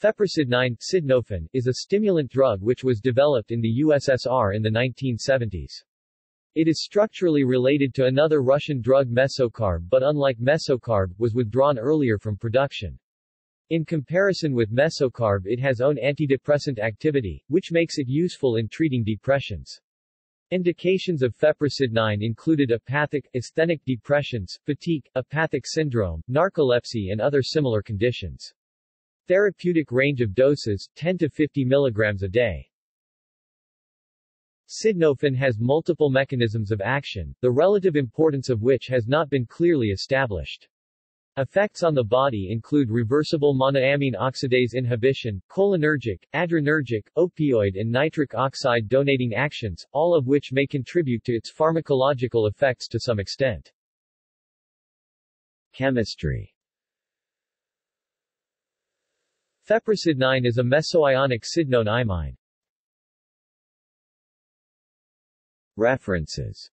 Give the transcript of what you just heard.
Feprosidnine is a stimulant drug which was developed in the USSR in the 1970s. It is structurally related to another Russian drug mesocarb but unlike mesocarb, was withdrawn earlier from production. In comparison with mesocarb it has own antidepressant activity, which makes it useful in treating depressions. Indications of Feprosidnine included apathic, asthenic depressions, fatigue, apathic syndrome, narcolepsy and other similar conditions. Therapeutic range of doses, 10 to 50 mg a day. Sydnophen has multiple mechanisms of action, the relative importance of which has not been clearly established. Effects on the body include reversible monoamine oxidase inhibition, cholinergic, adrenergic, opioid and nitric oxide donating actions, all of which may contribute to its pharmacological effects to some extent. Chemistry 9 is a mesoionic sydnone imine. References